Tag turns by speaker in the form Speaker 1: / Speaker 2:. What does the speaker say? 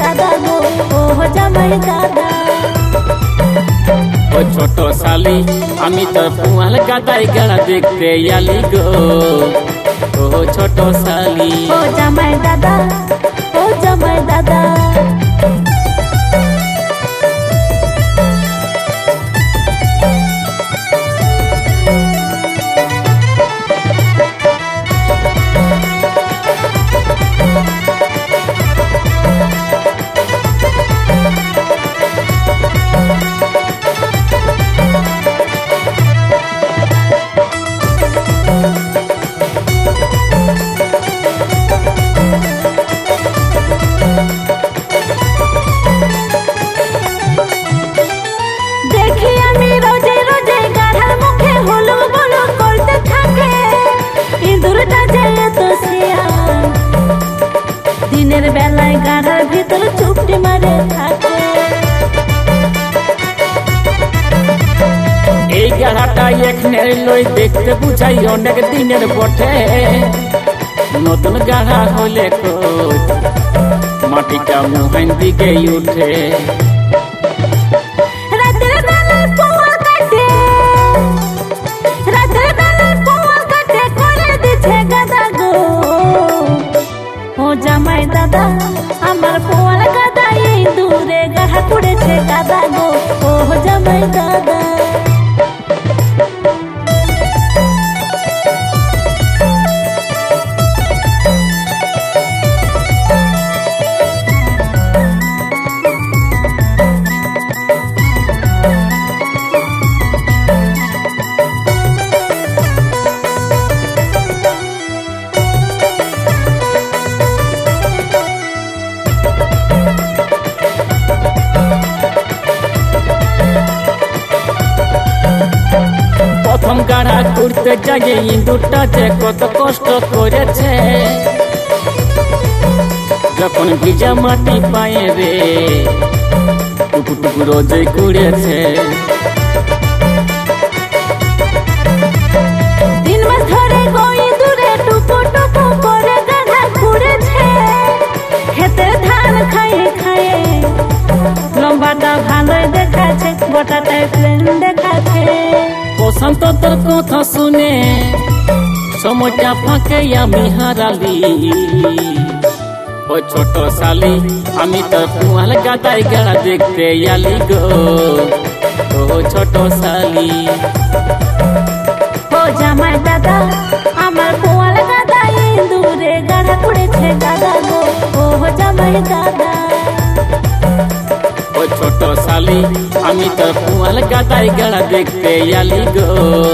Speaker 1: दादा गो ओ दादा। ओ छोटो साली अमित पुआल का दाई गणा देखते
Speaker 2: याली गो। এখানে লই দেখতে বুঝাই অনেক দিনের বটে নতুন গাড়া হলে কোচ মাটিটা মুহাইন দিকে উঠে
Speaker 1: রাতের বেলায়
Speaker 2: ঘুরতে যাইয়ে ইন্দুরটাতে কত কষ্ট করেছে। যখন ভিজা মাটি পায়ে রে, টুকু টুকু রোজে কুড়েছে।
Speaker 1: ভালোই দেখাচ্ছে, গোটাটাই প্লেন দেখ
Speaker 2: বসন্ত তোর কথা শুনে সময়টা ফাঁকে আমি হারালি ও ছোট শালি আমি তোর পুয়াল গাদাই গাড়া দেখতে আলি গো ও ছোট শালি
Speaker 1: ও জামাই দাদা আমার পোয়াল গাদা ইন্দুরে গাঢ়া পড়েছে গাদা গো ও জামাই দাদা
Speaker 2: ও ছোট आम्ही तर तुम्हाला गाताई देखते याली गो।